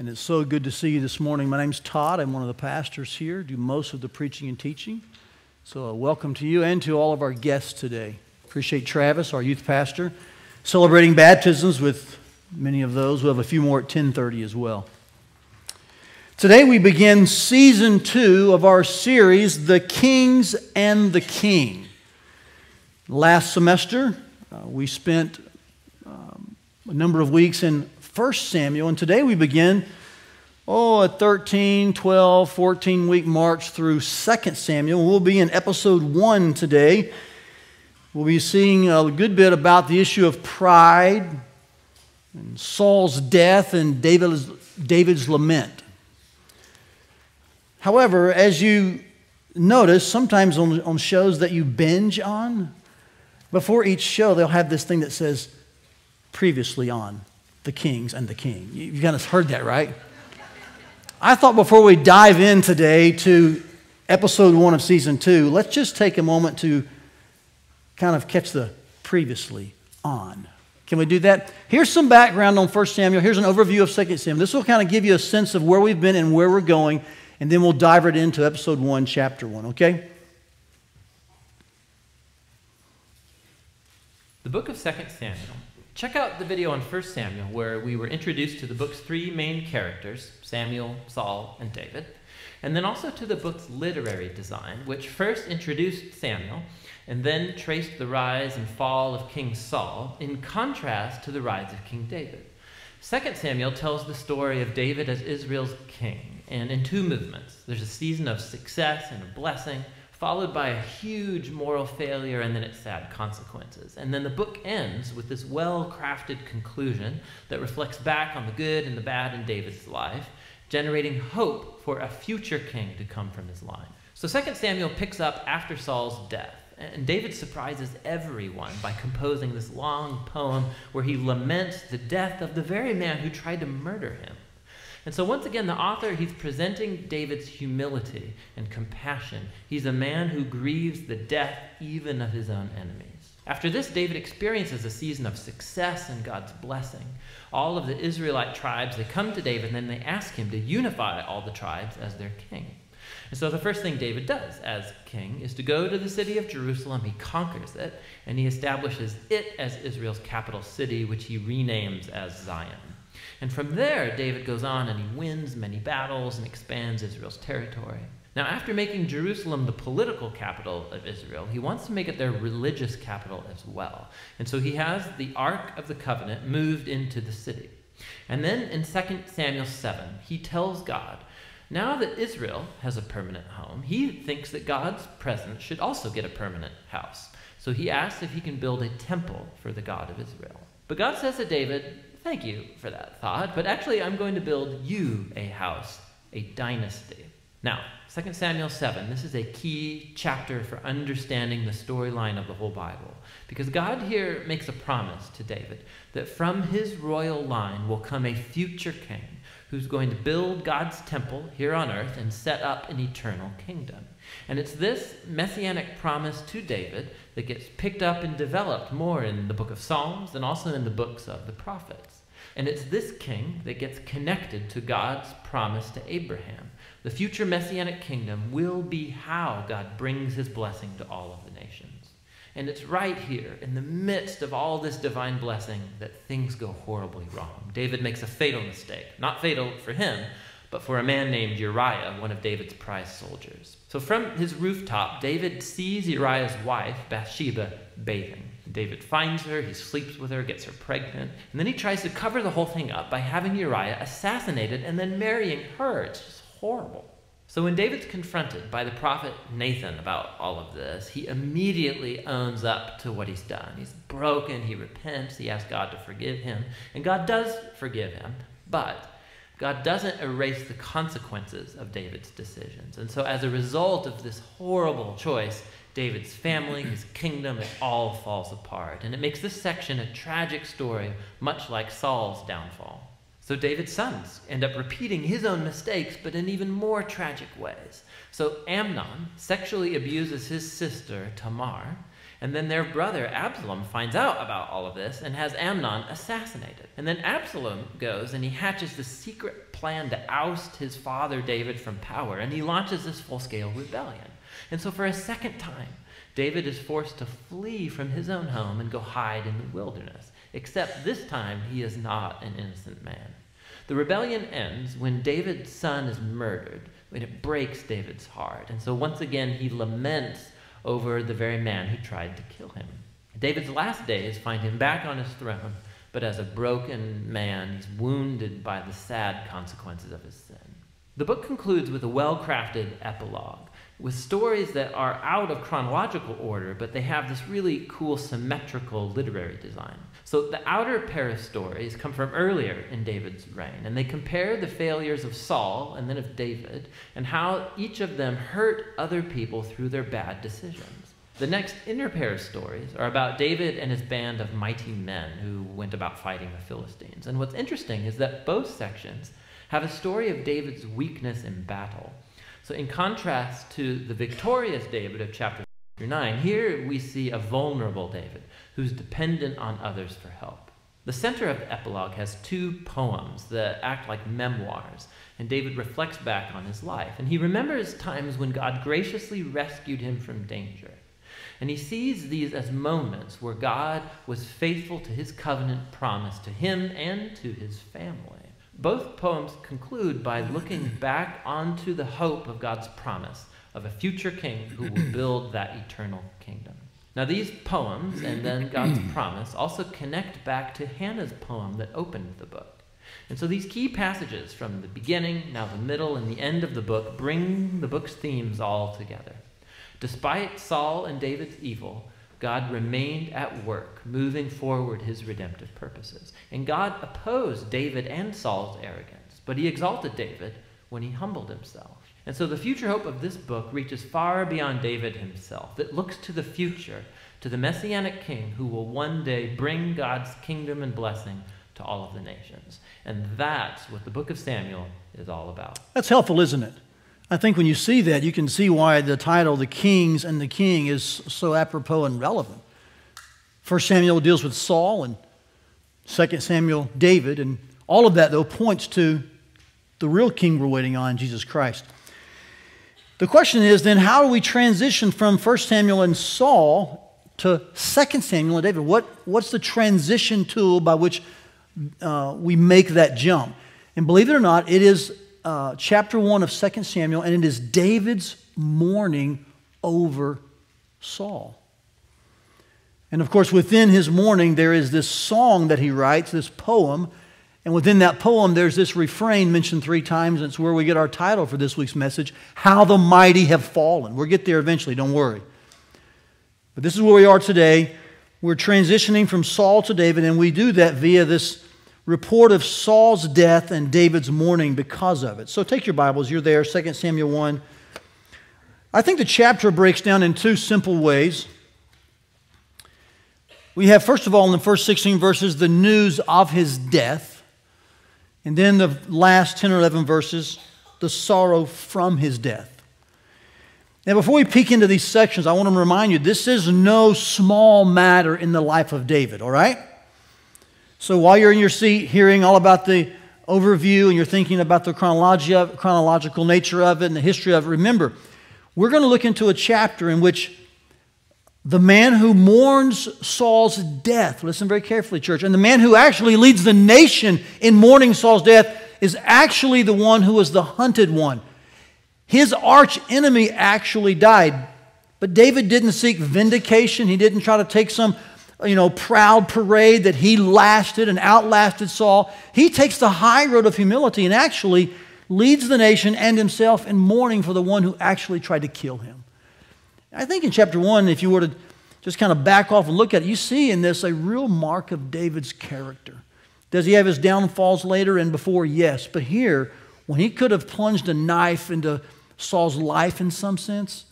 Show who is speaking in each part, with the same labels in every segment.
Speaker 1: and it's so good to see you this morning. My name's Todd. I'm one of the pastors here, do most of the preaching and teaching. So, uh, welcome to you and to all of our guests today. Appreciate Travis, our youth pastor, celebrating baptisms with many of those. We'll have a few more at 10:30 as well. Today we begin season two of our series, The Kings and the King. Last semester, uh, we spent um, a number of weeks in 1 Samuel, and today we begin, oh, a 13, 12, 14 week march through 2 Samuel. We'll be in episode 1 today. We'll be seeing a good bit about the issue of pride and Saul's death and David's, David's lament. However, as you notice, sometimes on, on shows that you binge on, before each show, they'll have this thing that says previously on the kings and the king. You've kind of heard that, right? I thought before we dive in today to episode one of season two, let's just take a moment to kind of catch the previously on. Can we do that? Here's some background on 1 Samuel. Here's an overview of 2 Samuel. This will kind of give you a sense of where we've been and where we're going, and then we'll dive right into episode 1, chapter 1, okay?
Speaker 2: The book of 2 Samuel Check out the video on 1 Samuel where we were introduced to the book's three main characters Samuel, Saul, and David, and then also to the book's literary design, which first introduced Samuel and then traced the rise and fall of King Saul in contrast to the rise of King David. 2 Samuel tells the story of David as Israel's king, and in two movements. There's a season of success and of blessing, followed by a huge moral failure and then its sad consequences. And then the book ends with this well crafted conclusion that reflects back on the good and the bad in David's life, generating hope for a future king to come from his line. So 2 Samuel picks up after Saul's death. And David surprises everyone by composing this long poem where he laments the death of the very man who tried to murder him. And so, once again, the author, he's presenting David's humility and compassion. He's a man who grieves the death even of his own enemies. After this, David experiences a season of success and God's blessing. All of the Israelite tribes, they come to David and then they ask him to unify all the tribes as their king. And so the first thing David does as king is to go to the city of Jerusalem. He conquers it, and he establishes it as Israel's capital city, which he renames as Zion. And from there, David goes on and he wins many battles and expands Israel's territory. Now, after making Jerusalem the political capital of Israel, he wants to make it their religious capital as well. And so he has the Ark of the Covenant moved into the city. And then in 2 Samuel 7, he tells God, now that Israel has a permanent home, he thinks that God's presence should also get a permanent house. So he asks if he can build a temple for the God of Israel. But God says to David, Thank you for that thought, but actually, I'm going to build you a house, a dynasty. Now, 2 Samuel 7, this is a key chapter for understanding the storyline of the whole Bible. Because God here makes a promise to David that from his royal line will come a future king who's going to build God's temple here on earth and set up an eternal kingdom. And it's this messianic promise to David that gets picked up and developed more in the book of Psalms and also in the books of the prophets. And it's this king that gets connected to God's promise to Abraham. The future messianic kingdom will be how God brings his blessing to all of the nations. And it's right here, in the midst of all this divine blessing, that things go horribly wrong. David makes a fatal mistake. Not fatal for him, but for a man named Uriah, one of David's prize soldiers. So from his rooftop, David sees Uriah's wife, Bathsheba, bathing. David finds her, he sleeps with her, gets her pregnant, and then he tries to cover the whole thing up by having Uriah assassinated and then marrying her. It's just horrible. So when David's confronted by the prophet Nathan about all of this, he immediately owns up to what he's done. He's broken, he repents, he asks God to forgive him, and God does forgive him, but God doesn't erase the consequences of David's decisions. And so, as a result of this horrible choice, David's family, his kingdom, it all falls apart. And it makes this section a tragic story, much like Saul's downfall. So, David's sons end up repeating his own mistakes, but in even more tragic ways. So, Amnon sexually abuses his sister, Tamar, And then their brother Absalom finds out about all of this and has Amnon assassinated. And then Absalom goes and he hatches the secret plan to oust his father David from power, and he launches this full scale rebellion. And so, for a second time, David is forced to flee from his own home and go hide in the wilderness. Except this time, he is not an innocent man. The rebellion ends when David's son is murdered, when it breaks David's heart. And so, once again, he laments over the very man who tried to kill him. David's last days find him back on his throne, but as a broken man, he's wounded by the sad consequences of his sin. The book concludes with a well crafted epilogue with stories that are out of chronological order, but they have this really cool symmetrical literary design. So the outer pair of stories come from earlier in David's reign, and they compare the failures of Saul and then of David, and how each of them hurt other people through their bad decisions. The next inner pair of stories are about David and his band of mighty men who went about fighting the Philistines. And what's interesting is that both sections have a story of David's weakness in battle so, in contrast to the victorious David of chapter 9, here we see a vulnerable David who's dependent on others for help. The center of the epilogue has two poems that act like memoirs, and David reflects back on his life. And he remembers times when God graciously rescued him from danger. And he sees these as moments where God was faithful to his covenant promise to him and to his family. Both poems conclude by looking back onto the hope of God's promise of a future king who will build that eternal kingdom. Now, these poems and then God's promise also connect back to Hannah's poem that opened the book. And so these key passages from the beginning, now the middle, and the end of the book bring the book's themes all together. Despite Saul and David's evil, God remained at work, moving forward his redemptive purposes. And God opposed David and Saul's arrogance, but he exalted David when he humbled himself. And so the future hope of this book reaches far beyond David himself. It looks to the future, to the messianic king who will one day bring God's kingdom and blessing to all of the nations. And that's what the book of Samuel is all about.
Speaker 1: That's helpful, isn't it? I think when you see that, you can see why the title, The Kings and the King, is so apropos and relevant. First Samuel deals with Saul, and Second Samuel, David, and all of that, though, points to the real king we're waiting on, Jesus Christ. The question is then, how do we transition from 1 Samuel and Saul to 2 Samuel and David? What, what's the transition tool by which uh, we make that jump? And believe it or not, it is uh, chapter 1 of 2 Samuel, and it is David's mourning over Saul. And of course, within his mourning, there is this song that he writes, this poem. And within that poem, there's this refrain mentioned three times. And it's where we get our title for this week's message How the Mighty Have Fallen. We'll get there eventually, don't worry. But this is where we are today. We're transitioning from Saul to David, and we do that via this report of Saul's death and David's mourning because of it. So take your Bibles, you're there, 2 Samuel 1. I think the chapter breaks down in two simple ways. We have, first of all, in the first 16 verses, the news of his death. And then the last 10 or 11 verses, the sorrow from his death. Now, before we peek into these sections, I want to remind you this is no small matter in the life of David, all right? So while you're in your seat hearing all about the overview and you're thinking about the chronological nature of it and the history of it, remember, we're going to look into a chapter in which the man who mourns Saul's death, listen very carefully, church, and the man who actually leads the nation in mourning Saul's death is actually the one who was the hunted one. His arch enemy actually died. But David didn't seek vindication. He didn't try to take some you know, proud parade that he lasted and outlasted Saul. He takes the high road of humility and actually leads the nation and himself in mourning for the one who actually tried to kill him. I think in chapter 1, if you were to just kind of back off and look at it, you see in this a real mark of David's character. Does he have his downfalls later and before? Yes. But here, when he could have plunged a knife into Saul's life in some sense,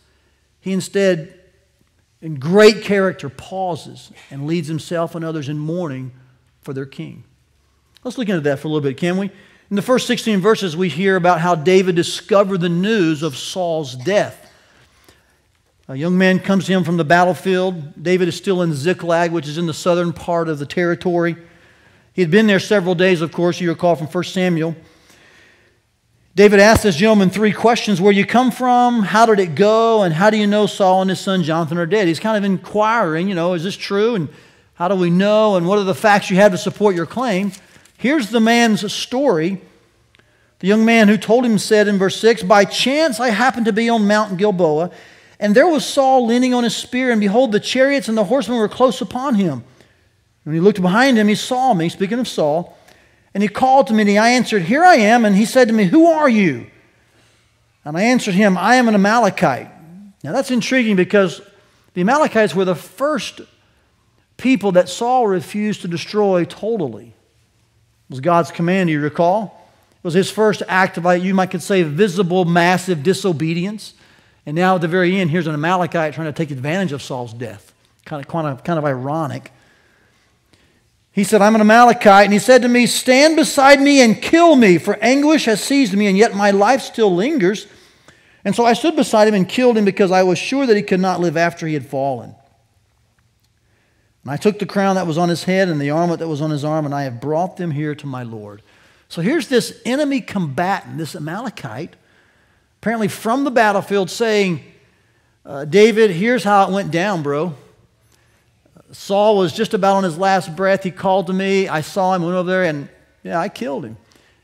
Speaker 1: he instead in great character, pauses and leads himself and others in mourning for their king. Let's look into that for a little bit, can we? In the first 16 verses, we hear about how David discovered the news of Saul's death. A young man comes to him from the battlefield. David is still in Ziklag, which is in the southern part of the territory. He had been there several days, of course, you recall from 1 Samuel. David asked this gentleman three questions Where you come from? How did it go? And how do you know Saul and his son Jonathan are dead? He's kind of inquiring, you know, is this true? And how do we know? And what are the facts you have to support your claim? Here's the man's story. The young man who told him said in verse 6 By chance I happened to be on Mount Gilboa, and there was Saul leaning on his spear, and behold, the chariots and the horsemen were close upon him. When he looked behind him, he saw me, speaking of Saul. And he called to me, and I answered, Here I am. And he said to me, Who are you? And I answered him, I am an Amalekite. Now that's intriguing because the Amalekites were the first people that Saul refused to destroy totally. It was God's command, you recall? It was his first act of, you might could say, visible, massive disobedience. And now at the very end, here's an Amalekite trying to take advantage of Saul's death. Kind of, kind of, kind of ironic. He said, I'm an Amalekite. And he said to me, Stand beside me and kill me, for anguish has seized me, and yet my life still lingers. And so I stood beside him and killed him because I was sure that he could not live after he had fallen. And I took the crown that was on his head and the armlet that was on his arm, and I have brought them here to my Lord. So here's this enemy combatant, this Amalekite, apparently from the battlefield saying, uh, David, here's how it went down, bro. Saul was just about on his last breath. He called to me. I saw him, went over there, and yeah, I killed him.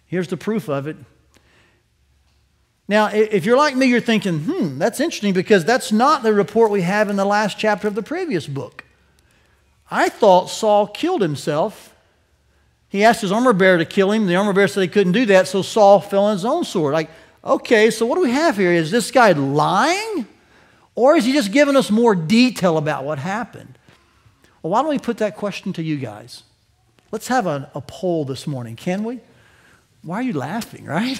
Speaker 1: Here's the proof of it. Now, if you're like me, you're thinking, hmm, that's interesting because that's not the report we have in the last chapter of the previous book. I thought Saul killed himself. He asked his armor bearer to kill him. The armor bearer said he couldn't do that, so Saul fell on his own sword. Like, okay, so what do we have here? Is this guy lying? Or is he just giving us more detail about what happened? Well, why don't we put that question to you guys? Let's have a, a poll this morning, can we? Why are you laughing, right?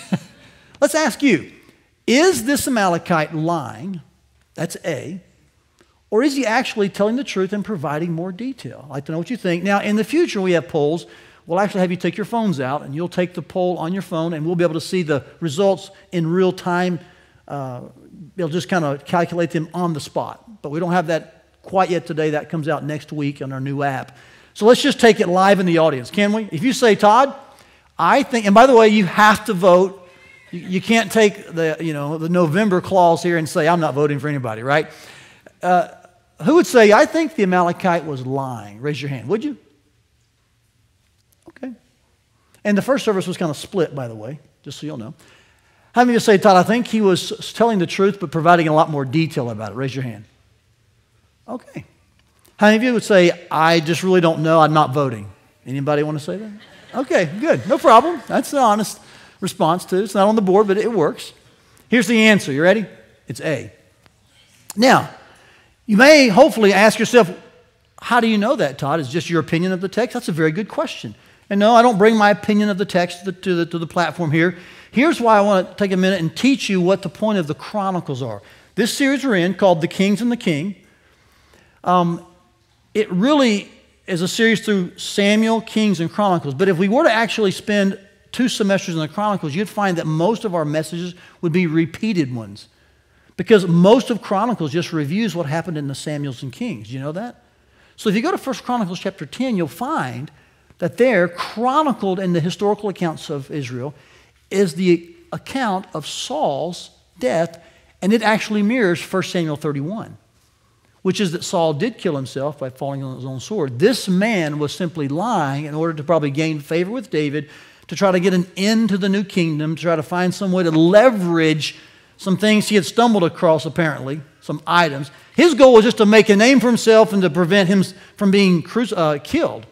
Speaker 1: Let's ask you Is this Amalekite lying? That's A. Or is he actually telling the truth and providing more detail? I'd like to know what you think. Now, in the future, we have polls. We'll actually have you take your phones out, and you'll take the poll on your phone, and we'll be able to see the results in real time. Uh, will just kind of calculate them on the spot. But we don't have that quite yet today. That comes out next week on our new app. So let's just take it live in the audience, can we? If you say, Todd, I think, and by the way, you have to vote. You, you can't take the, you know, the November clause here and say, I'm not voting for anybody, right? Uh, who would say, I think the Amalekite was lying? Raise your hand, would you? Okay. And the first service was kind of split, by the way, just so you'll know. How many of you say, Todd, I think he was telling the truth but providing a lot more detail about it? Raise your hand. Okay. How many of you would say, I just really don't know, I'm not voting? Anybody want to say that? Okay, good. No problem. That's an honest response to it. It's not on the board, but it works. Here's the answer. You ready? It's A. Now, you may hopefully ask yourself, how do you know that, Todd? Is just your opinion of the text? That's a very good question. And no, I don't bring my opinion of the text to the, to the, platform here. Here's why I want to take a minute and teach you what the point of the Chronicles are. This series we're in, called The Kings and the King, um, it really is a series through Samuel, Kings, and Chronicles. But if we were to actually spend two semesters in the Chronicles, you'd find that most of our messages would be repeated ones. Because most of Chronicles just reviews what happened in the Samuels and Kings. Do you know that? So if you go to 1 Chronicles chapter 10, you'll find that there, chronicled in the historical accounts of Israel, is the account of Saul's death, and it actually mirrors 1 Samuel 31 which is that Saul did kill himself by falling on his own sword. This man was simply lying in order to probably gain favor with David, to try to get an end to the new kingdom, to try to find some way to leverage some things he had stumbled across, apparently, some items. His goal was just to make a name for himself and to prevent him from being cru- uh, killed.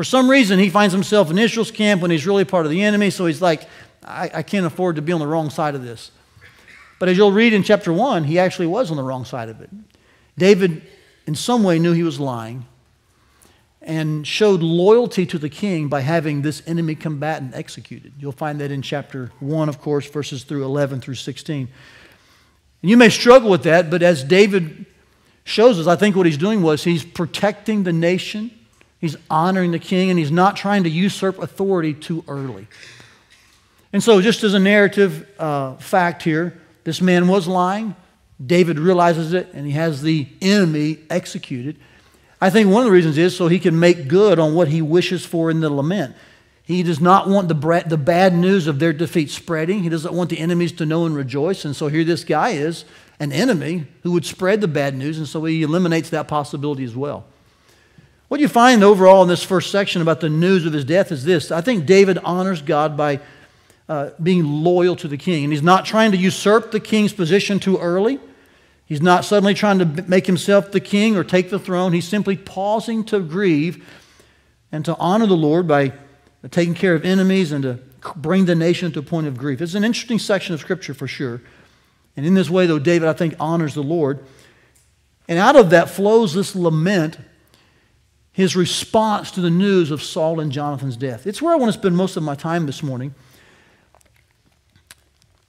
Speaker 1: For some reason, he finds himself in Israel's camp when he's really part of the enemy, so he's like, I, I can't afford to be on the wrong side of this. But as you'll read in chapter 1, he actually was on the wrong side of it. David, in some way, knew he was lying and showed loyalty to the king by having this enemy combatant executed. You'll find that in chapter 1, of course, verses through 11 through 16. And you may struggle with that, but as David shows us, I think what he's doing was he's protecting the nation, he's honoring the king, and he's not trying to usurp authority too early. And so, just as a narrative uh, fact here, this man was lying. David realizes it and he has the enemy executed. I think one of the reasons is so he can make good on what he wishes for in the lament. He does not want the, the bad news of their defeat spreading. He doesn't want the enemies to know and rejoice. And so here this guy is, an enemy who would spread the bad news, and so he eliminates that possibility as well. What you find overall in this first section about the news of his death is this I think David honors God by uh, being loyal to the king. And he's not trying to usurp the king's position too early. He's not suddenly trying to make himself the king or take the throne. He's simply pausing to grieve and to honor the Lord by taking care of enemies and to bring the nation to a point of grief. It's an interesting section of Scripture for sure. And in this way, though, David, I think, honors the Lord. And out of that flows this lament, his response to the news of Saul and Jonathan's death. It's where I want to spend most of my time this morning.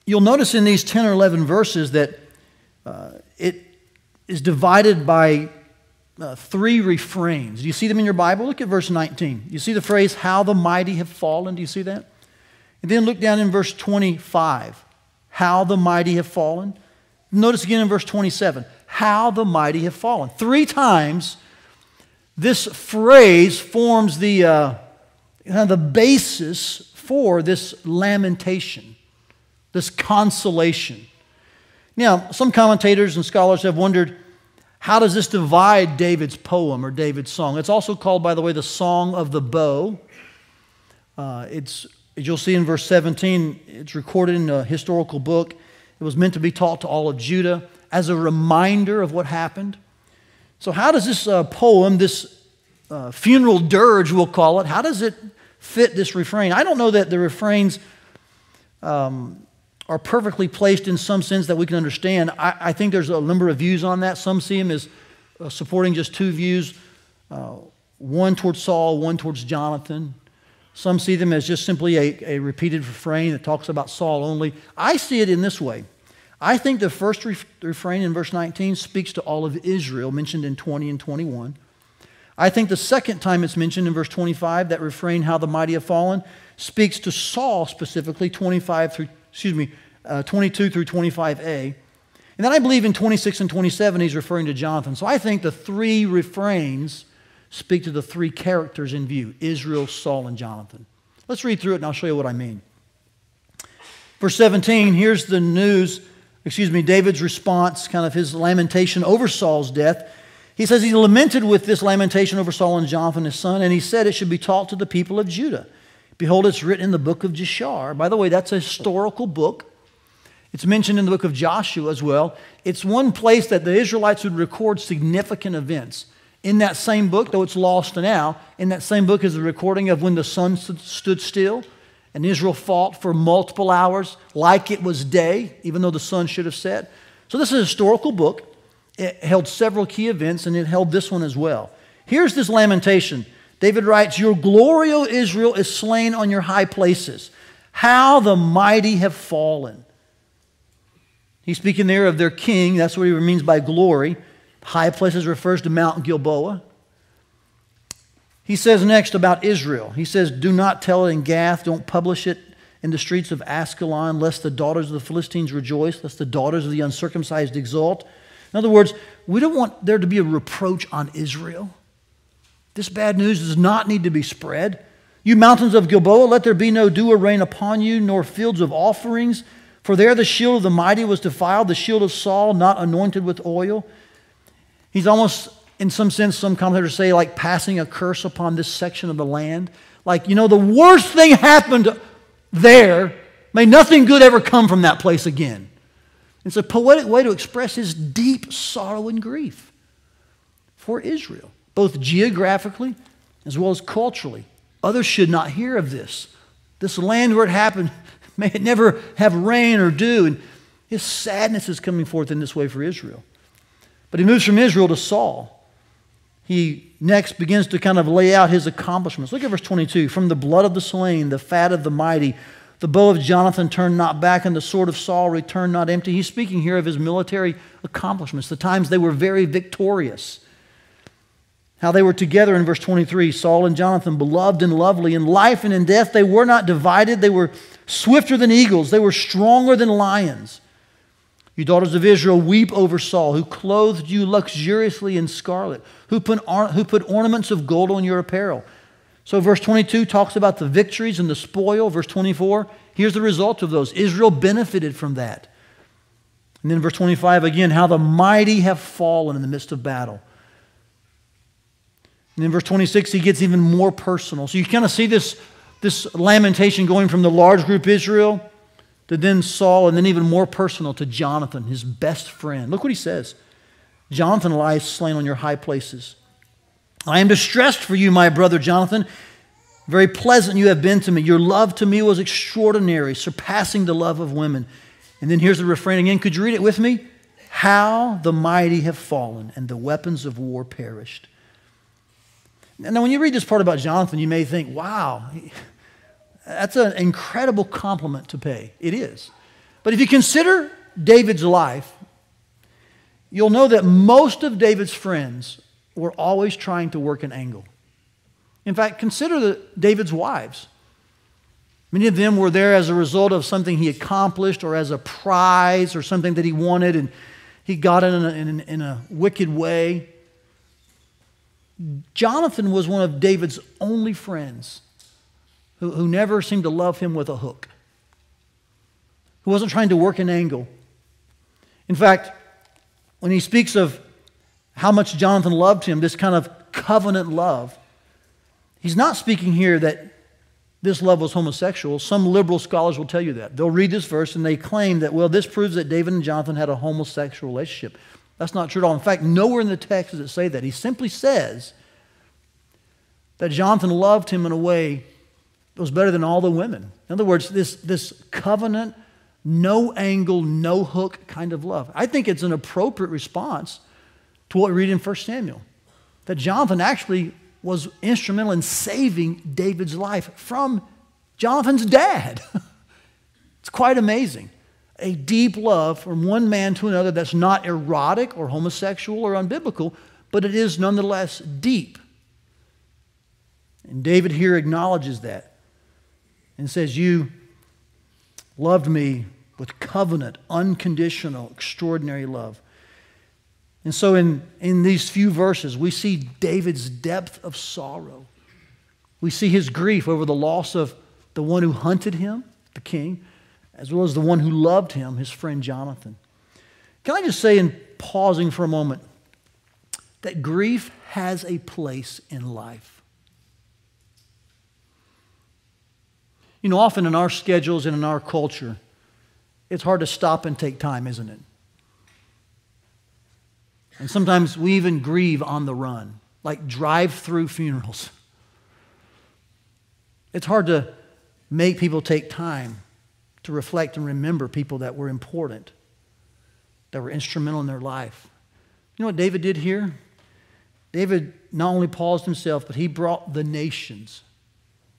Speaker 1: You'll notice in these 10 or 11 verses that uh, it is divided by uh, three refrains. Do you see them in your Bible? Look at verse 19. You see the phrase, how the mighty have fallen? Do you see that? And then look down in verse 25. How the mighty have fallen. Notice again in verse 27. How the mighty have fallen. Three times this phrase forms the, uh, the basis for this lamentation, this consolation. Now, some commentators and scholars have wondered how does this divide David's poem or David's song? It's also called, by the way, the Song of the Bow. Uh, it's, as you'll see in verse 17, it's recorded in a historical book. It was meant to be taught to all of Judah as a reminder of what happened. So, how does this uh, poem, this uh, funeral dirge, we'll call it, how does it fit this refrain? I don't know that the refrains um, are perfectly placed in some sense that we can understand. I, I think there's a number of views on that. Some see him as uh, supporting just two views uh, one towards Saul, one towards Jonathan. Some see them as just simply a, a repeated refrain that talks about Saul only. I see it in this way. I think the first ref- refrain in verse 19 speaks to all of Israel, mentioned in 20 and 21. I think the second time it's mentioned in verse 25, that refrain, how the mighty have fallen, speaks to Saul specifically, 25 through excuse me, uh, 22 through 25a. And then I believe in 26 and 27, he's referring to Jonathan. So I think the three refrains speak to the three characters in view Israel, Saul, and Jonathan. Let's read through it and I'll show you what I mean. Verse 17, here's the news, excuse me, David's response, kind of his lamentation over Saul's death. He says he lamented with this lamentation over Saul and Jonathan, his son, and he said it should be taught to the people of Judah. Behold, it's written in the book of Jashar. By the way, that's a historical book. It's mentioned in the book of Joshua as well. It's one place that the Israelites would record significant events. In that same book, though it's lost now, in that same book is a recording of when the sun stood still and Israel fought for multiple hours like it was day, even though the sun should have set. So, this is a historical book. It held several key events, and it held this one as well. Here's this lamentation David writes, Your glory, O Israel, is slain on your high places. How the mighty have fallen. He's speaking there of their king. That's what he means by glory. High places refers to Mount Gilboa. He says next about Israel. He says, Do not tell it in Gath, don't publish it in the streets of Ascalon, lest the daughters of the Philistines rejoice, lest the daughters of the uncircumcised exult. In other words, we don't want there to be a reproach on Israel. This bad news does not need to be spread. You mountains of Gilboa, let there be no dew or rain upon you, nor fields of offerings. For there the shield of the mighty was defiled, the shield of Saul not anointed with oil. He's almost, in some sense, some commentators say, like passing a curse upon this section of the land. Like, you know, the worst thing happened there. May nothing good ever come from that place again. It's a poetic way to express his deep sorrow and grief for Israel both geographically as well as culturally. Others should not hear of this. This land where it happened, may it never have rain or dew. And his sadness is coming forth in this way for Israel. But he moves from Israel to Saul. He next begins to kind of lay out his accomplishments. Look at verse 22. From the blood of the slain, the fat of the mighty, the bow of Jonathan turned not back, and the sword of Saul returned not empty. He's speaking here of his military accomplishments, the times they were very victorious. How they were together in verse 23 Saul and Jonathan, beloved and lovely. In life and in death, they were not divided. They were swifter than eagles, they were stronger than lions. You daughters of Israel, weep over Saul, who clothed you luxuriously in scarlet, who put, who put ornaments of gold on your apparel. So, verse 22 talks about the victories and the spoil. Verse 24, here's the result of those. Israel benefited from that. And then, verse 25 again, how the mighty have fallen in the midst of battle. And then, verse 26, he gets even more personal. So, you kind of see this, this lamentation going from the large group Israel to then Saul, and then even more personal to Jonathan, his best friend. Look what he says Jonathan lies slain on your high places. I am distressed for you, my brother Jonathan. Very pleasant you have been to me. Your love to me was extraordinary, surpassing the love of women. And then here's the refrain again. Could you read it with me? How the mighty have fallen and the weapons of war perished. Now, when you read this part about Jonathan, you may think, wow, that's an incredible compliment to pay. It is. But if you consider David's life, you'll know that most of David's friends were always trying to work an angle. In fact, consider the, David's wives. Many of them were there as a result of something he accomplished or as a prize or something that he wanted and he got it in a, in in a wicked way. Jonathan was one of David's only friends who, who never seemed to love him with a hook, who wasn't trying to work an angle. In fact, when he speaks of how much Jonathan loved him, this kind of covenant love, he's not speaking here that this love was homosexual. Some liberal scholars will tell you that. They'll read this verse and they claim that, well, this proves that David and Jonathan had a homosexual relationship. That's not true at all. In fact, nowhere in the text does it say that. He simply says that Jonathan loved him in a way was better than all the women. In other words, this, this covenant, no angle, no hook kind of love. I think it's an appropriate response to what we read in 1 Samuel. That Jonathan actually was instrumental in saving David's life from Jonathan's dad. it's quite amazing. A deep love from one man to another that's not erotic or homosexual or unbiblical, but it is nonetheless deep. And David here acknowledges that and says, You loved me with covenant, unconditional, extraordinary love. And so, in, in these few verses, we see David's depth of sorrow. We see his grief over the loss of the one who hunted him, the king, as well as the one who loved him, his friend Jonathan. Can I just say, in pausing for a moment, that grief has a place in life. You know, often in our schedules and in our culture, it's hard to stop and take time, isn't it? And sometimes we even grieve on the run, like drive through funerals. It's hard to make people take time to reflect and remember people that were important, that were instrumental in their life. You know what David did here? David not only paused himself, but he brought the nations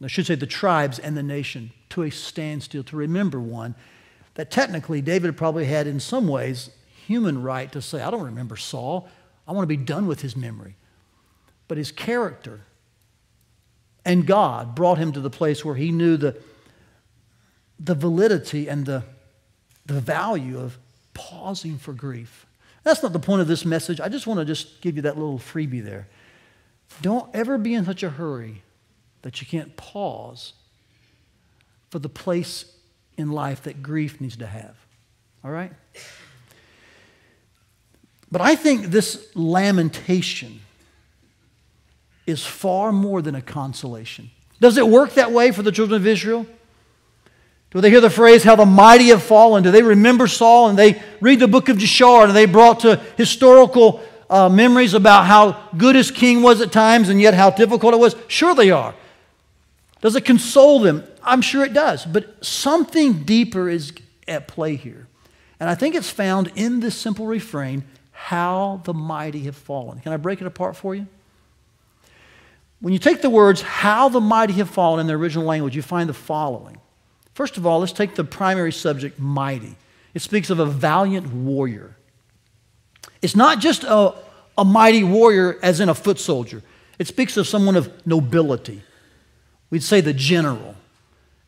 Speaker 1: I should say the tribes and the nation, to a standstill, to remember one that technically David probably had, in some ways, human right to say, I don't remember Saul. I want to be done with his memory. But his character and God brought him to the place where he knew the, the validity and the, the value of pausing for grief. That's not the point of this message. I just want to just give you that little freebie there. Don't ever be in such a hurry that you can't pause for the place in life that grief needs to have. All right? But I think this lamentation is far more than a consolation. Does it work that way for the children of Israel? Do they hear the phrase, how the mighty have fallen? Do they remember Saul and they read the book of Jashar and they brought to historical uh, memories about how good his king was at times and yet how difficult it was? Sure, they are. Does it console them? I'm sure it does. But something deeper is at play here. And I think it's found in this simple refrain how the mighty have fallen. Can I break it apart for you? When you take the words, how the mighty have fallen in the original language, you find the following. First of all, let's take the primary subject, mighty. It speaks of a valiant warrior. It's not just a, a mighty warrior as in a foot soldier, it speaks of someone of nobility, We'd say the general.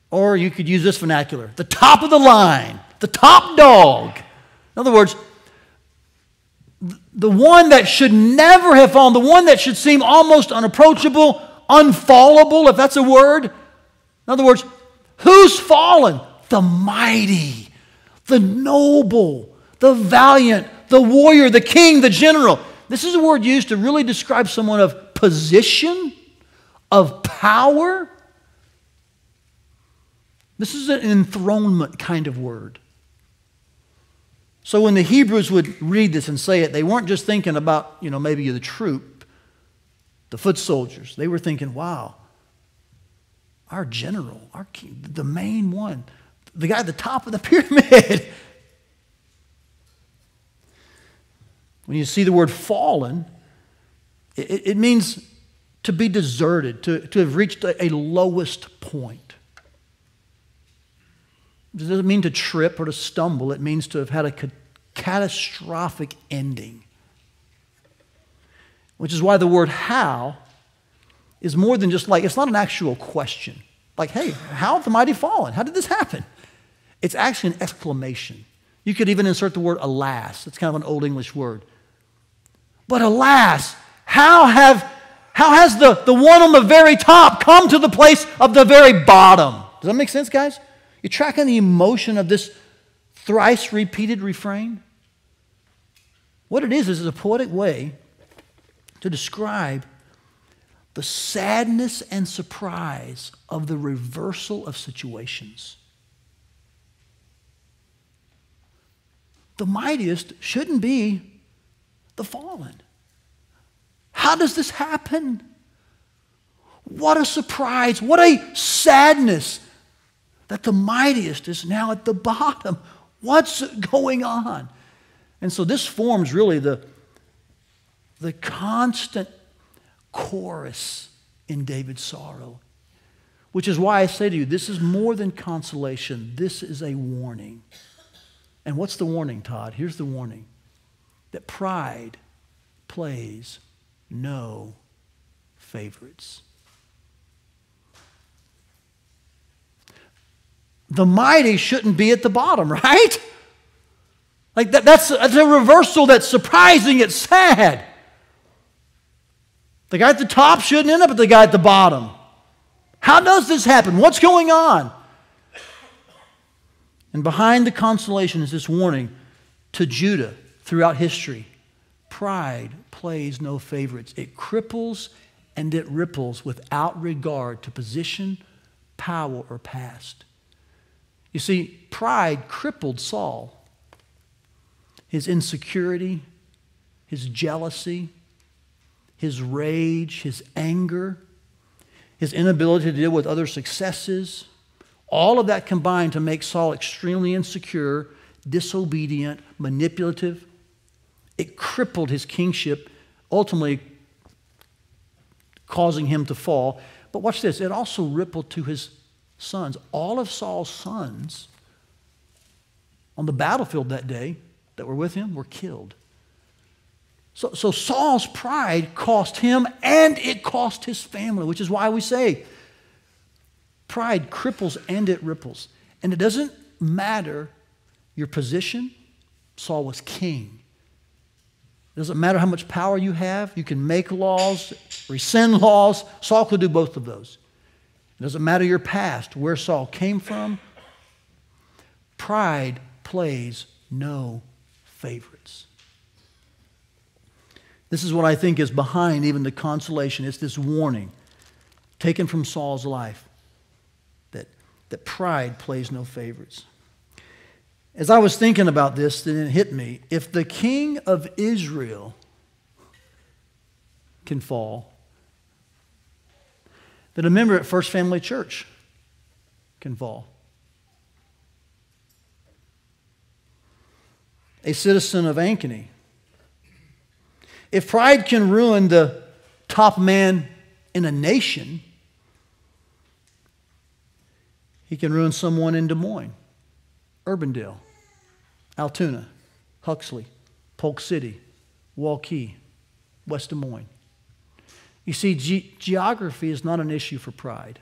Speaker 1: Or you could use this vernacular the top of the line, the top dog. In other words, the one that should never have fallen, the one that should seem almost unapproachable, unfallable, if that's a word. In other words, who's fallen? The mighty, the noble, the valiant, the warrior, the king, the general. This is a word used to really describe someone of position, of power. This is an enthronement kind of word. So when the Hebrews would read this and say it, they weren't just thinking about, you know, maybe the troop, the foot soldiers. They were thinking, wow, our general, our king, the main one, the guy at the top of the pyramid. when you see the word fallen, it, it means to be deserted, to, to have reached a, a lowest point. It doesn't mean to trip or to stumble, it means to have had a catastrophic ending. Which is why the word how is more than just like, it's not an actual question. Like, hey, how have the mighty fallen? How did this happen? It's actually an exclamation. You could even insert the word alas. It's kind of an old English word. But alas, how have how has the, the one on the very top come to the place of the very bottom? Does that make sense, guys? You're tracking the emotion of this thrice repeated refrain? What it is, is a poetic way to describe the sadness and surprise of the reversal of situations. The mightiest shouldn't be the fallen. How does this happen? What a surprise. What a sadness that the mightiest is now at the bottom. What's going on? And so this forms really the, the constant chorus in David's sorrow, which is why I say to you, this is more than consolation, this is a warning. And what's the warning, Todd? Here's the warning that pride plays no favorites. The mighty shouldn't be at the bottom, right? Like that, that's, that's a reversal that's surprising, it's sad. The guy at the top shouldn't end up at the guy at the bottom. How does this happen? What's going on? And behind the consolation is this warning to Judah throughout history pride plays no favorites. It cripples and it ripples without regard to position, power, or past. You see, pride crippled Saul. His insecurity, his jealousy, his rage, his anger, his inability to deal with other successes, all of that combined to make Saul extremely insecure, disobedient, manipulative. It crippled his kingship, ultimately causing him to fall. But watch this it also rippled to his sons. All of Saul's sons on the battlefield that day that were with him were killed. So, so Saul's pride cost him and it cost his family, which is why we say pride cripples and it ripples. And it doesn't matter your position, Saul was king. It doesn't matter how much power you have, you can make laws, rescind laws. Saul could do both of those. It doesn't matter your past, where Saul came from. Pride plays no favorites. This is what I think is behind even the consolation. It's this warning taken from Saul's life that, that pride plays no favorites. As I was thinking about this, then it hit me. If the king of Israel can fall, that a member at First Family Church can fall. A citizen of Ankeny. If pride can ruin the top man in a nation, he can ruin someone in Des Moines, Urbandale, Altoona, Huxley, Polk City, Waukee, West Des Moines. You see, ge- geography is not an issue for pride.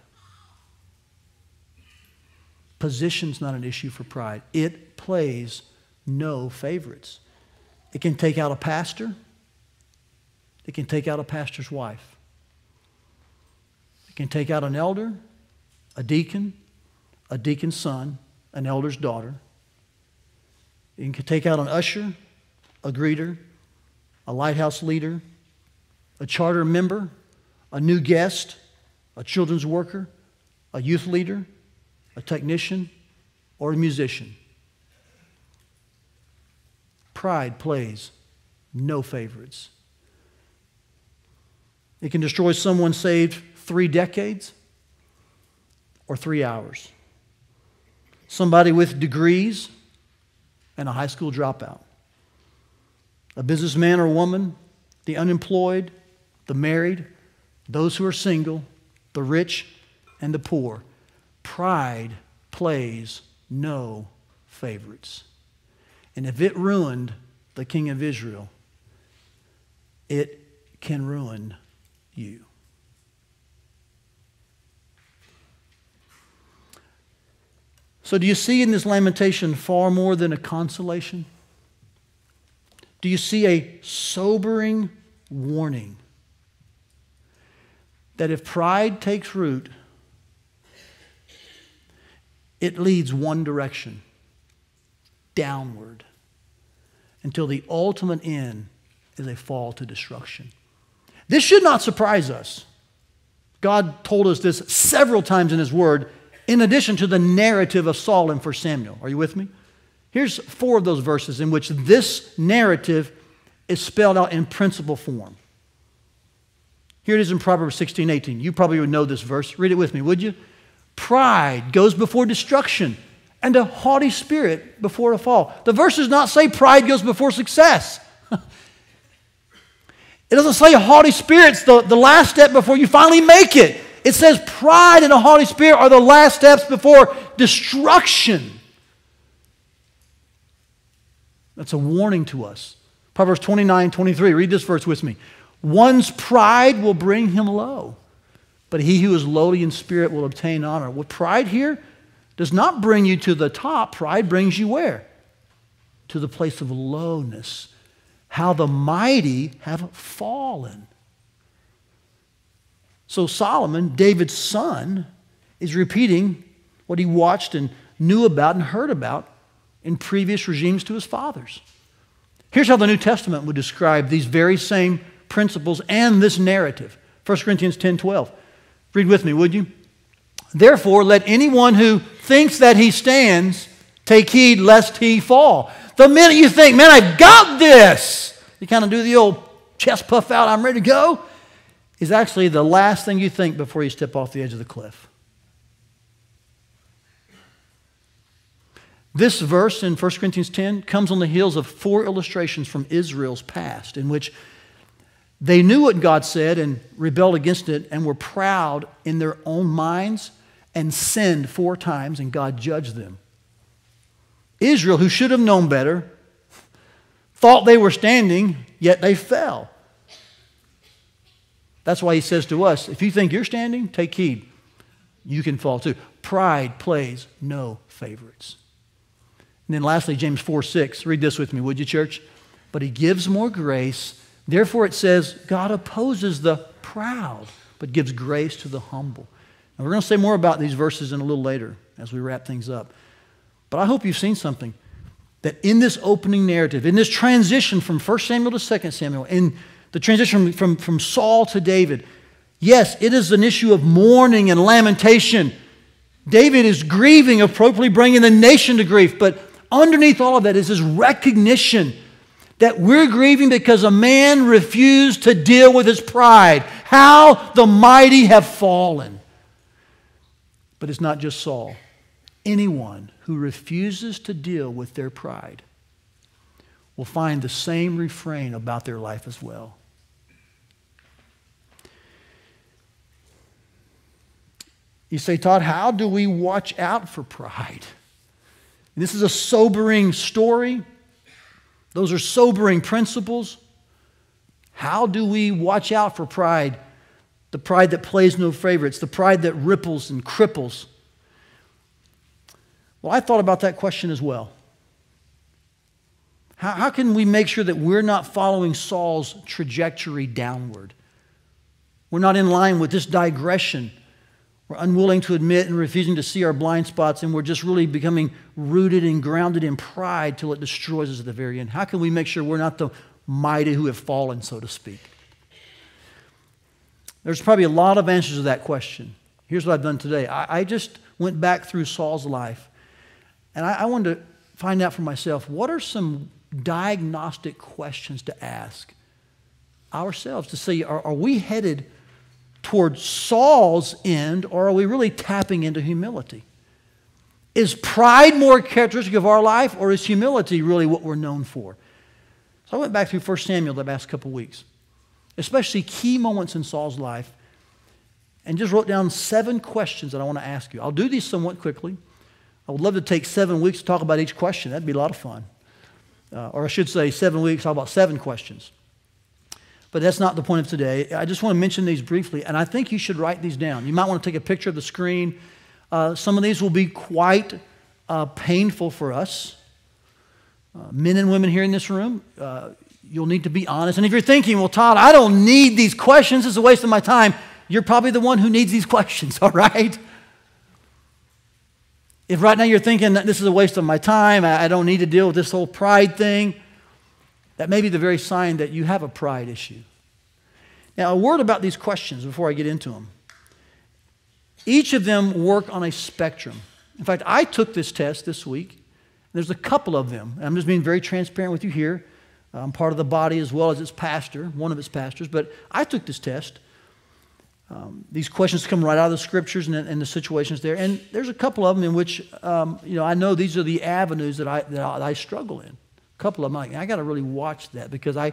Speaker 1: Position's not an issue for pride. It plays no favorites. It can take out a pastor, it can take out a pastor's wife, it can take out an elder, a deacon, a deacon's son, an elder's daughter. It can take out an usher, a greeter, a lighthouse leader, a charter member, a new guest, a children's worker, a youth leader, a technician, or a musician. Pride plays no favorites. It can destroy someone saved three decades or three hours. Somebody with degrees and a high school dropout. A businessman or woman, the unemployed, the married, those who are single, the rich, and the poor. Pride plays no favorites. And if it ruined the king of Israel, it can ruin you. So, do you see in this lamentation far more than a consolation? Do you see a sobering warning that if pride takes root, it leads one direction downward until the ultimate end is a fall to destruction. This should not surprise us. God told us this several times in His Word, in addition to the narrative of Saul in 1 Samuel. Are you with me? Here's four of those verses in which this narrative is spelled out in principle form. Here it is in Proverbs 16, 18. You probably would know this verse. Read it with me, would you? Pride goes before destruction, and a haughty spirit before a fall. The verse does not say pride goes before success. it doesn't say haughty spirit's the, the last step before you finally make it. It says pride and a haughty spirit are the last steps before destruction. That's a warning to us. Proverbs 29, 23. Read this verse with me. One's pride will bring him low, but he who is lowly in spirit will obtain honor. What pride here does not bring you to the top. Pride brings you where? To the place of lowness. How the mighty have fallen. So Solomon, David's son, is repeating what he watched and knew about and heard about in previous regimes to his fathers. Here's how the New Testament would describe these very same principles and this narrative. 1 Corinthians 10 12. Read with me, would you? Therefore, let anyone who thinks that he stands take heed lest he fall. The minute you think, man, I've got this, you kind of do the old chest puff out, I'm ready to go, is actually the last thing you think before you step off the edge of the cliff. This verse in 1 Corinthians 10 comes on the heels of four illustrations from Israel's past in which they knew what God said and rebelled against it and were proud in their own minds and sinned four times, and God judged them. Israel, who should have known better, thought they were standing, yet they fell. That's why he says to us if you think you're standing, take heed. You can fall too. Pride plays no favorites. And then lastly, James 4 6. Read this with me, would you, church? But he gives more grace Therefore, it says, God opposes the proud, but gives grace to the humble. And we're going to say more about these verses in a little later as we wrap things up. But I hope you've seen something that in this opening narrative, in this transition from 1 Samuel to 2 Samuel, in the transition from, from Saul to David, yes, it is an issue of mourning and lamentation. David is grieving, appropriately bringing the nation to grief, but underneath all of that is his recognition that we're grieving because a man refused to deal with his pride. How the mighty have fallen. But it's not just Saul. Anyone who refuses to deal with their pride will find the same refrain about their life as well. You say, Todd, how do we watch out for pride? This is a sobering story. Those are sobering principles. How do we watch out for pride? The pride that plays no favorites, the pride that ripples and cripples. Well, I thought about that question as well. How, how can we make sure that we're not following Saul's trajectory downward? We're not in line with this digression. We're unwilling to admit and refusing to see our blind spots, and we're just really becoming rooted and grounded in pride till it destroys us at the very end. How can we make sure we're not the mighty who have fallen, so to speak? There's probably a lot of answers to that question. Here's what I've done today I, I just went back through Saul's life, and I, I wanted to find out for myself what are some diagnostic questions to ask ourselves to see are, are we headed towards Saul's end or are we really tapping into humility? Is pride more characteristic of our life or is humility really what we're known for? So I went back through 1 Samuel the last couple weeks, especially key moments in Saul's life, and just wrote down seven questions that I want to ask you. I'll do these somewhat quickly. I would love to take seven weeks to talk about each question. That'd be a lot of fun. Uh, or I should say, seven weeks, talk about seven questions. But that's not the point of today. I just want to mention these briefly, and I think you should write these down. You might want to take a picture of the screen. Uh, some of these will be quite uh, painful for us. Uh, men and women here in this room, uh, you'll need to be honest. And if you're thinking, well, Todd, I don't need these questions, it's a waste of my time, you're probably the one who needs these questions, all right? If right now you're thinking that this is a waste of my time, I don't need to deal with this whole pride thing, that may be the very sign that you have a pride issue. Now, a word about these questions before I get into them. Each of them work on a spectrum. In fact, I took this test this week. There's a couple of them. I'm just being very transparent with you here. I'm part of the body as well as its pastor, one of its pastors, but I took this test. Um, these questions come right out of the scriptures and, and, the situations there. And there's a couple of them in which, um, you know, I know these are the avenues that I, that I, that I struggle in. Couple of I, I got to really watch that because I,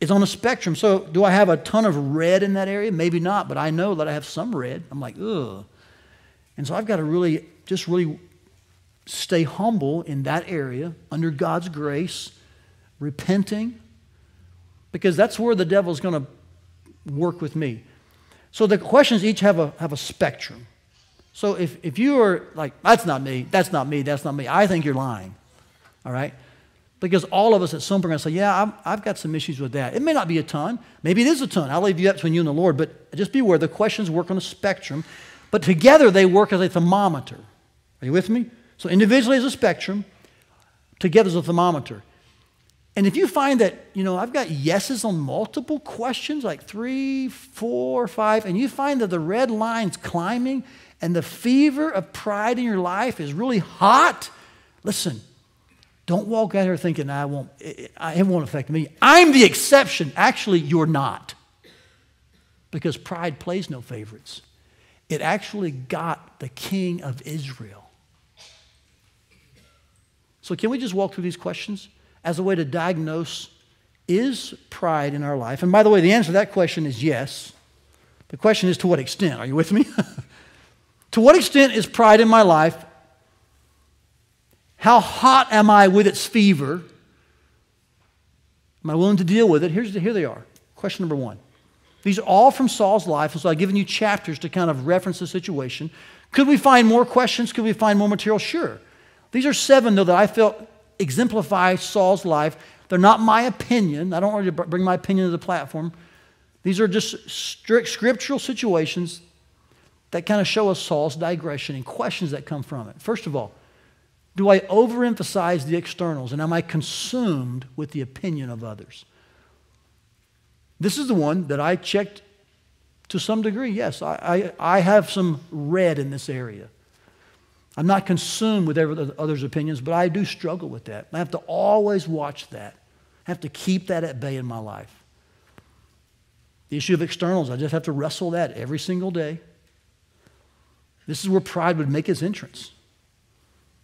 Speaker 1: it's on a spectrum. So do I have a ton of red in that area? Maybe not, but I know that I have some red. I'm like, ugh. And so I've got to really, just really stay humble in that area under God's grace, repenting, because that's where the devil's going to work with me. So the questions each have a, have a spectrum. So if, if you are like, that's not me, that's not me, that's not me, I think you're lying. All right? Because all of us at some point are going to say, yeah, I've, I've got some issues with that. It may not be a ton. Maybe it is a ton. I'll leave you up between you and the Lord. But just be aware the questions work on a spectrum. But together they work as a thermometer. Are you with me? So individually as a spectrum, together as a thermometer. And if you find that, you know, I've got yeses on multiple questions, like three, four, five, and you find that the red line's climbing and the fever of pride in your life is really hot, listen, don't walk out here thinking, I won't, it, it won't affect me. I'm the exception. Actually, you're not. Because pride plays no favorites. It actually got the king of Israel. So, can we just walk through these questions? as a way to diagnose is pride in our life? And by the way, the answer to that question is yes. The question is to what extent? Are you with me? to what extent is pride in my life? How hot am I with its fever? Am I willing to deal with it? Here's here they are. Question number one. These are all from Saul's life, and so I've given you chapters to kind of reference the situation. Could we find more questions? Could we find more material? Sure. These are seven, though, that I felt exemplify Saul's life. They're not my opinion. I don't want to bring my opinion to the platform. These are just strict scriptural situations that kind of show us Saul's digression and questions that come from it. First of all, do I overemphasize the externals and am I consumed with the opinion of others? This is the one that I checked to some degree. Yes, I, I, I have some red in this area. I'm not consumed with others' opinions, but I do struggle with that. I have to always watch that. I have to keep that at bay in my life. The issue of externals, I just have to wrestle that every single day. This is where pride would make its entrance.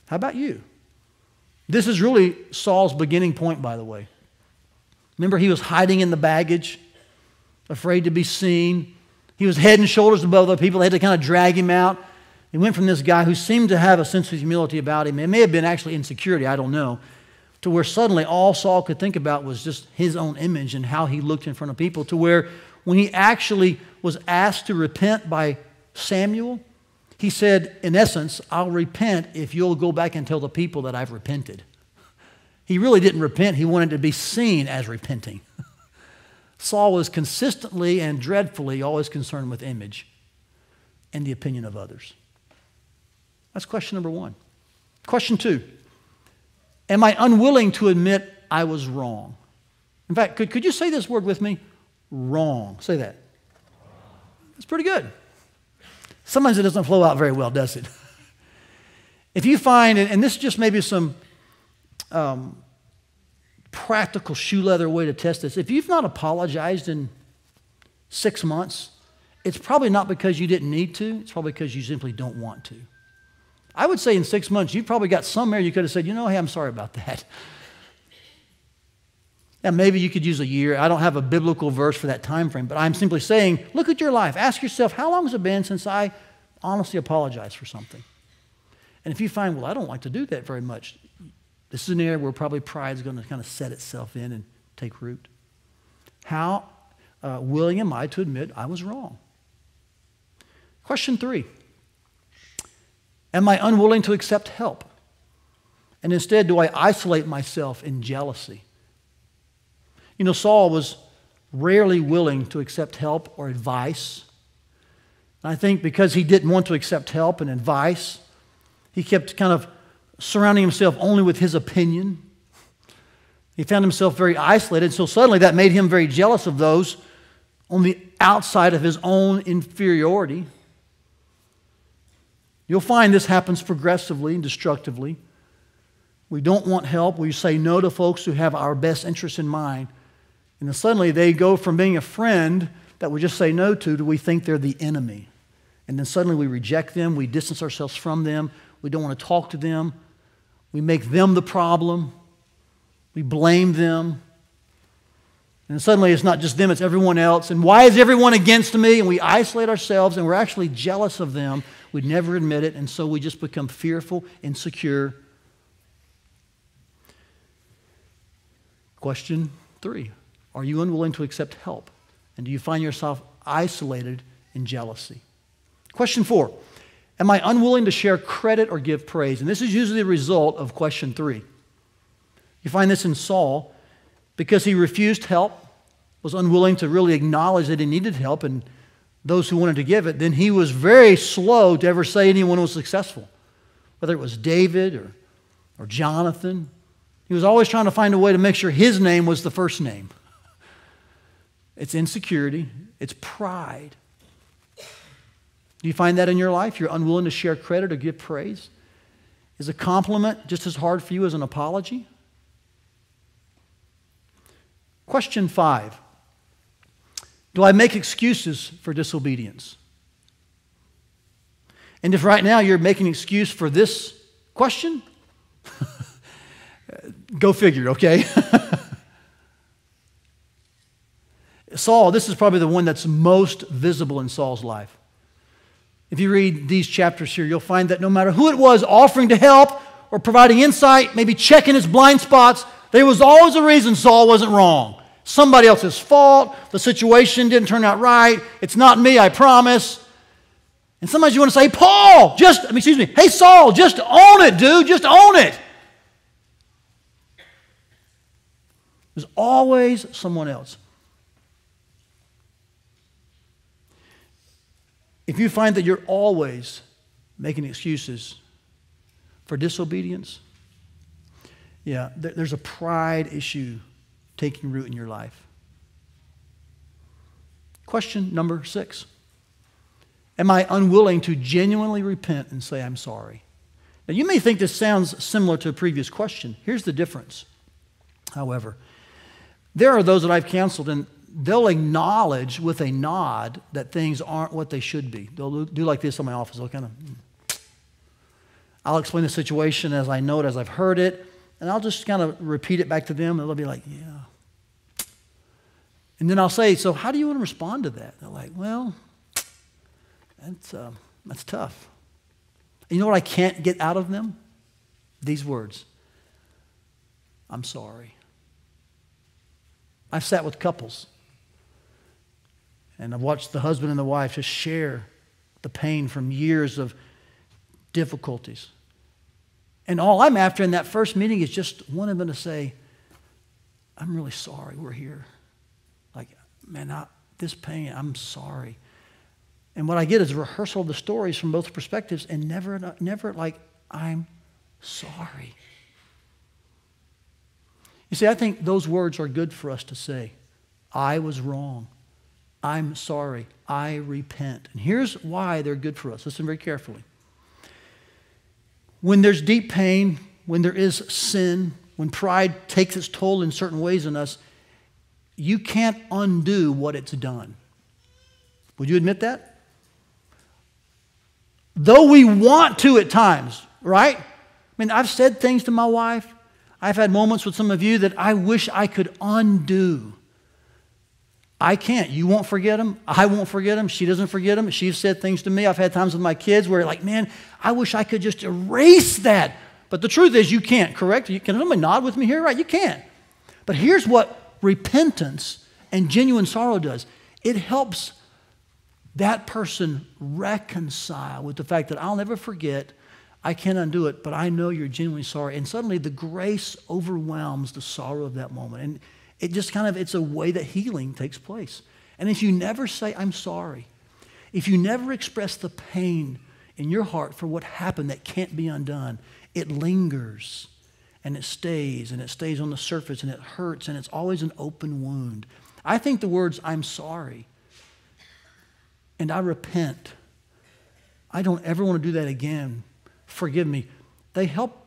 Speaker 1: How about you? This is really Saul's beginning point, by the way. Remember, he was hiding in the baggage, afraid to be seen. He was head and shoulders above the people. They had to kind of drag him out. He went from this guy who seemed to have a sense of humility about him, it may have been actually insecurity, I don't know, to where suddenly all Saul could think about was just his own image and how he looked in front of people, to where when he actually was asked to repent by Samuel, he said, in essence, I'll repent if you'll go back and tell the people that I've repented. He really didn't repent, he wanted to be seen as repenting. Saul was consistently and dreadfully always concerned with image and the opinion of others. That's question number one. Question two Am I unwilling to admit I was wrong? In fact, could, could you say this word with me? Wrong. Say that. That's pretty good. Sometimes it doesn't flow out very well, does it? if you find, and this is just maybe some um, practical shoe leather way to test this, if you've not apologized in six months, it's probably not because you didn't need to, it's probably because you simply don't want to. I would say in six months, you've probably got some area you could have said, you know, hey, I'm sorry about that. And maybe you could use a year. I don't have a biblical verse for that time frame, but I'm simply saying, look at your life. Ask yourself, how long has it been since I honestly apologized for something? And if you find, well, I don't like to do that very much, this is an area where probably pride is going to kind of set itself in and take root. How uh, willing am I to admit I was wrong? Question three Am I unwilling to accept help? And instead, do I isolate myself in jealousy? You know, Saul was rarely willing to accept help or advice. I think because he didn't want to accept help and advice, he kept kind of surrounding himself only with his opinion. He found himself very isolated, so suddenly that made him very jealous of those on the outside of his own inferiority. You'll find this happens progressively and destructively. We don't want help. We say no to folks who have our best interests in mind. And then suddenly they go from being a friend that we just say no to to we think they're the enemy. And then suddenly we reject them, we distance ourselves from them, we don't want to talk to them, we make them the problem, we blame them. And suddenly it's not just them, it's everyone else. And why is everyone against me? And we isolate ourselves and we're actually jealous of them. We'd never admit it, and so we just become fearful, insecure. Question three are you unwilling to accept help? And do you find yourself isolated in jealousy? Question four Am I unwilling to share credit or give praise? And this is usually the result of question three. You find this in Saul because he refused help, was unwilling to really acknowledge that he needed help, and those who wanted to give it, then he was very slow to ever say anyone was successful, whether it was David or, or Jonathan. He was always trying to find a way to make sure his name was the first name. It's insecurity, it's pride. Do you find that in your life? You're unwilling to share credit or give praise? Is a compliment just as hard for you as an apology? Question five Do I make excuses for disobedience? And if right now you're making an excuse for this question, go figure, okay? Saul, this is probably the one that's most visible in Saul's life. If you read these chapters here, you'll find that no matter who it was offering to help or providing insight, maybe checking his blind spots, there was always a reason Saul wasn't wrong. Somebody else's fault, the situation didn't turn out right, it's not me, I promise. And sometimes you want to say, Paul, just, I mean, excuse me, hey, Saul, just own it, dude, just own it. There's always someone else. If you find that you're always making excuses for disobedience, yeah, there's a pride issue taking root in your life. Question number six Am I unwilling to genuinely repent and say, I'm sorry? Now, you may think this sounds similar to a previous question. Here's the difference, however. There are those that I've counseled, and they'll acknowledge with a nod that things aren't what they should be. They'll do like this in my office. They'll kind of, hmm. I'll explain the situation as I know it, as I've heard it, and I'll just kind of repeat it back to them, and they'll be like, yeah. And then I'll say, so how do you want to respond to that? They're like, well, that's, uh, that's tough. And you know what I can't get out of them? These words I'm sorry. I've sat with couples and I've watched the husband and the wife just share the pain from years of difficulties. And all I'm after in that first meeting is just one of them to say, I'm really sorry we're here. Like, man, I, this pain, I'm sorry. And what I get is a rehearsal of the stories from both perspectives and never, never like, I'm sorry. You see, I think those words are good for us to say. I was wrong. I'm sorry. I repent. And here's why they're good for us. Listen very carefully. When there's deep pain, when there is sin, when pride takes its toll in certain ways in us, you can't undo what it's done. Would you admit that? Though we want to at times, right? I mean, I've said things to my wife. I've had moments with some of you that I wish I could undo. I can't. You won't forget them. I won't forget them. She doesn't forget them. She's said things to me. I've had times with my kids where, like, man, I wish I could just erase that. But the truth is, you can't, correct? You, can somebody nod with me here? Right? You can't. But here's what repentance and genuine sorrow does it helps that person reconcile with the fact that I'll never forget, I can't undo it, but I know you're genuinely sorry. And suddenly the grace overwhelms the sorrow of that moment. And it just kind of, it's a way that healing takes place. And if you never say, I'm sorry, if you never express the pain in your heart for what happened that can't be undone, it lingers and it stays and it stays on the surface and it hurts and it's always an open wound. I think the words, I'm sorry and I repent, I don't ever want to do that again. Forgive me. They help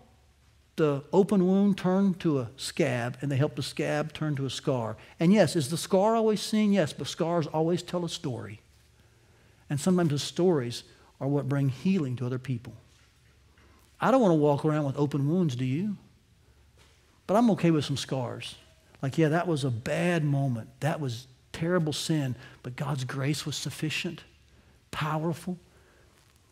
Speaker 1: the uh, open wound turn to a scab, and they help the scab turn to a scar. And yes, is the scar always seen? Yes, but scars always tell a story. And sometimes the stories are what bring healing to other people. I don't want to walk around with open wounds, do you? But I'm okay with some scars. Like, yeah, that was a bad moment. That was terrible sin, but God's grace was sufficient, powerful.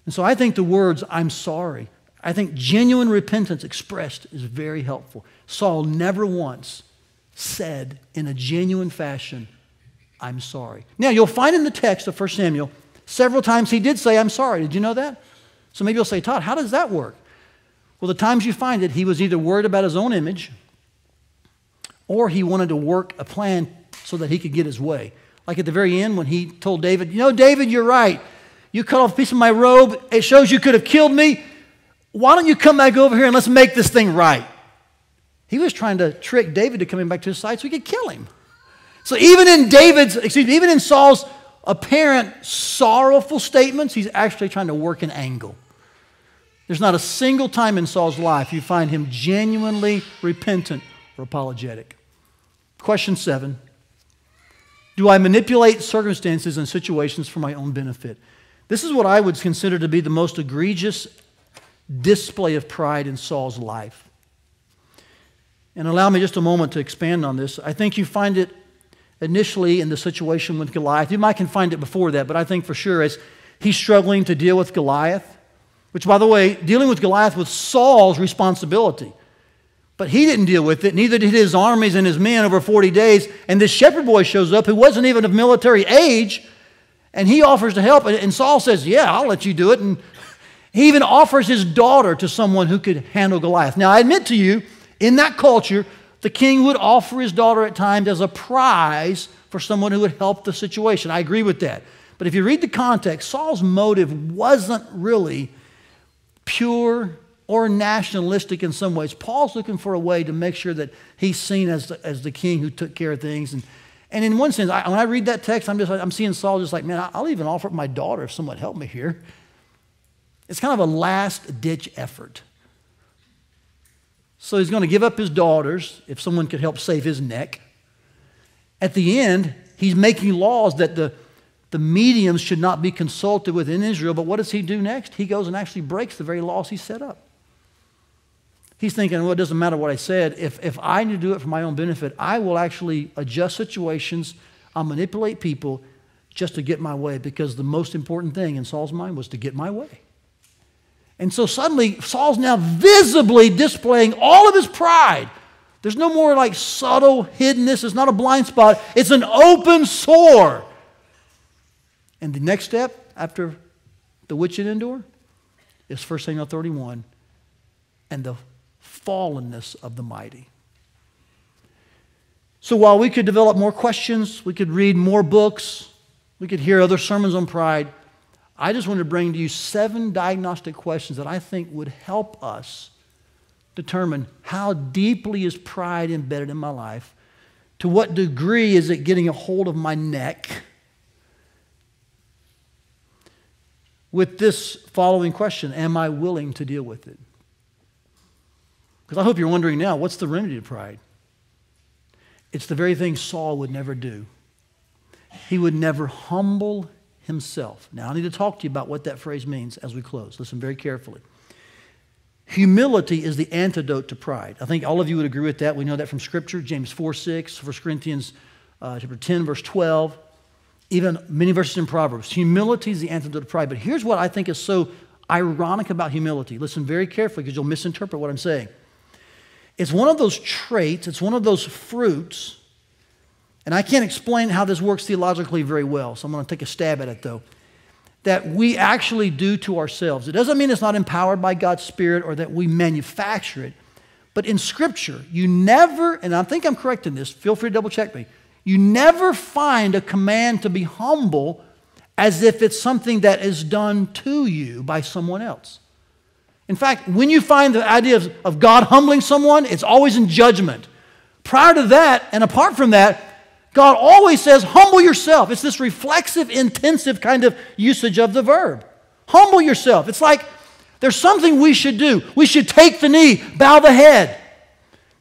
Speaker 1: And so I think the words, I'm sorry, I think genuine repentance expressed is very helpful. Saul never once said in a genuine fashion, I'm sorry. Now, you'll find in the text of 1 Samuel several times he did say, I'm sorry. Did you know that? So maybe you'll say, Todd, how does that work? Well, the times you find it, he was either worried about his own image or he wanted to work a plan so that he could get his way. Like at the very end when he told David, You know, David, you're right. You cut off a piece of my robe. It shows you could have killed me why don't you come back over here and let's make this thing right? He was trying to trick David to coming back to his side so he could kill him. So even in David's, excuse me, even in Saul's apparent sorrowful statements, he's actually trying to work an angle. There's not a single time in Saul's life you find him genuinely repentant or apologetic. Question seven Do I manipulate circumstances and situations for my own benefit? This is what I would consider to be the most egregious display of pride in Saul's life. And allow me just a moment to expand on this. I think you find it initially in the situation with Goliath. You might can find it before that, but I think for sure as he's struggling to deal with Goliath, which, by the way, dealing with Goliath was Saul's responsibility. But he didn't deal with it, neither did his armies and his men over 40 days. And this shepherd boy shows up who wasn't even of military age, and he offers to help. And Saul says, Yeah, I'll let you do it. And he even offers his daughter to someone who could handle Goliath. Now, I admit to you, in that culture, the king would offer his daughter at times as a prize for someone who would help the situation. I agree with that. But if you read the context, Saul's motive wasn't really pure or nationalistic in some ways. Paul's looking for a way to make sure that he's seen as the, as the king who took care of things. And, and in one sense, I, when I read that text, I'm just I'm seeing Saul just like, man, I'll even offer my daughter if someone help me here. It's kind of a last ditch effort. So he's going to give up his daughters if someone could help save his neck. At the end, he's making laws that the, the mediums should not be consulted within Israel. But what does he do next? He goes and actually breaks the very laws he set up. He's thinking, well, it doesn't matter what I said. If, if I need to do it for my own benefit, I will actually adjust situations, I'll manipulate people just to get my way because the most important thing in Saul's mind was to get my way. And so suddenly, Saul's now visibly displaying all of his pride. There's no more like subtle hiddenness. It's not a blind spot, it's an open sore. And the next step after the witch at Endor is 1 Samuel 31. and the fallenness of the mighty. So while we could develop more questions, we could read more books, we could hear other sermons on pride, I just want to bring to you seven diagnostic questions that I think would help us determine how deeply is pride embedded in my life, to what degree is it getting a hold of my neck. With this following question Am I willing to deal with it? Because I hope you're wondering now what's the remedy to pride? It's the very thing Saul would never do. He would never humble himself. Now, I need to talk to you about what that phrase means as we close. Listen very carefully. Humility is the antidote to pride. I think all of you would agree with that. We know that from Scripture, James 4 6, 1 Corinthians uh, chapter 10, verse 12, even many verses in Proverbs. Humility is the antidote to pride. But here's what I think is so ironic about humility. Listen very carefully because you'll misinterpret what I'm saying. It's one of those traits, it's one of those fruits, and I can't explain how this works theologically very well, so I'm going to take a stab at it though, that we actually do to ourselves. It doesn't mean it's not empowered by God's Spirit or that we manufacture it, but in Scripture, you never, and I think I'm correct in this, feel free to double check me, you never find a command to be humble as if it's something that is done to you by someone else. In fact, when you find the idea of, of God humbling someone, it's always in judgment. Prior to that, and apart from that, God always says, humble yourself. It's this reflexive, intensive kind of usage of the verb. Humble yourself. It's like there's something we should do. We should take the knee, bow the head.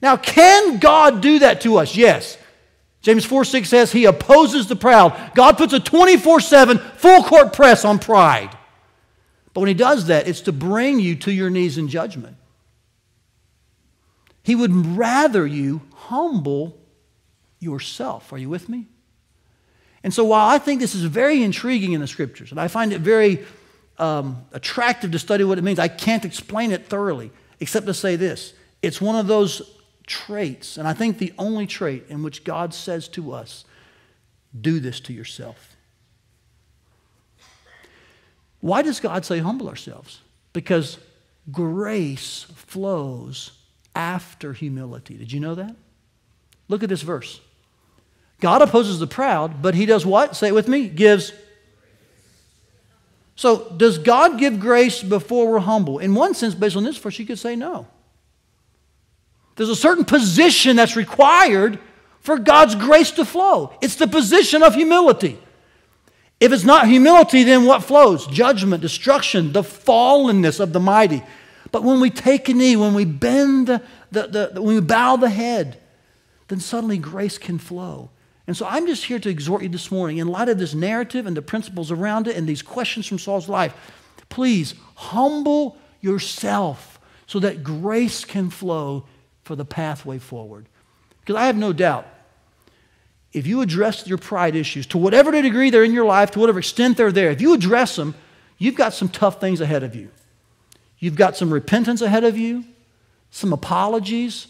Speaker 1: Now, can God do that to us? Yes. James 4 6 says he opposes the proud. God puts a 24 7 full court press on pride. But when he does that, it's to bring you to your knees in judgment. He would rather you humble yourself. Are you with me? And so, while I think this is very intriguing in the scriptures, and I find it very um, attractive to study what it means, I can't explain it thoroughly except to say this it's one of those traits, and I think the only trait in which God says to us, do this to yourself. Why does God say humble ourselves? Because grace flows after humility. Did you know that? Look at this verse. God opposes the proud, but he does what? Say it with me. Gives. So, does God give grace before we're humble? In one sense, based on this verse, you could say no. There's a certain position that's required for God's grace to flow. It's the position of humility. If it's not humility, then what flows? Judgment, destruction, the fallenness of the mighty. But when we take a knee, when we bend, the, the, the, when we bow the head, then suddenly grace can flow. And so I'm just here to exhort you this morning, in light of this narrative and the principles around it and these questions from Saul's life, please humble yourself so that grace can flow for the pathway forward. Because I have no doubt if you address your pride issues to whatever degree they're in your life, to whatever extent they're there, if you address them, you've got some tough things ahead of you. You've got some repentance ahead of you, some apologies,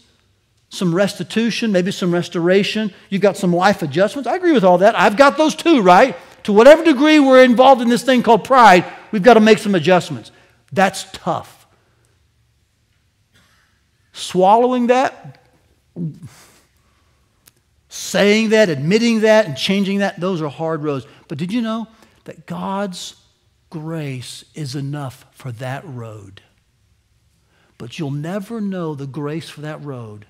Speaker 1: some restitution, maybe some restoration. You've got some life adjustments. I agree with all that. I've got those too, right? To whatever degree we're involved in this thing called pride, we've got to make some adjustments. That's tough. Swallowing that, Saying that, admitting that, and changing that, those are hard roads. But did you know that God's grace is enough for that road? But you'll never know the grace for that road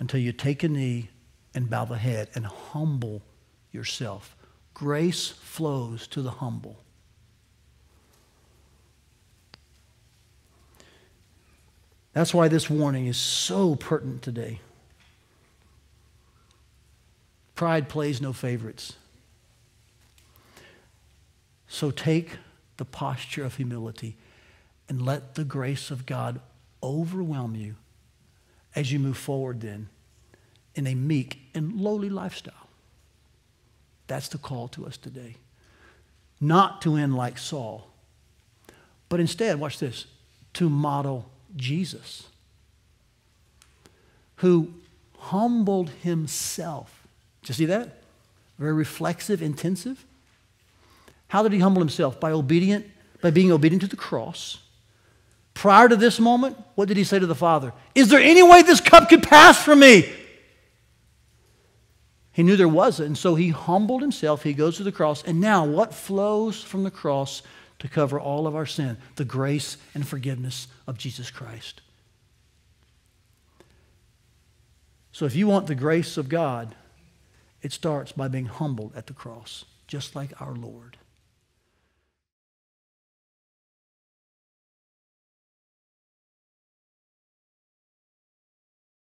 Speaker 1: until you take a knee and bow the head and humble yourself. Grace flows to the humble. That's why this warning is so pertinent today. Pride plays no favorites. So take the posture of humility and let the grace of God overwhelm you as you move forward then in a meek and lowly lifestyle. That's the call to us today. Not to end like Saul, but instead, watch this, to model Jesus, who humbled himself did you see that? Very reflexive, intensive. How did he humble himself? By obedient, by being obedient to the cross, Prior to this moment, what did he say to the Father? Is there any way this cup could pass from me? He knew there wasn't, and so he humbled himself. He goes to the cross, and now what flows from the cross to cover all of our sin? The grace and forgiveness of Jesus Christ. So if you want the grace of God, it starts by being humbled at the cross, just like our Lord.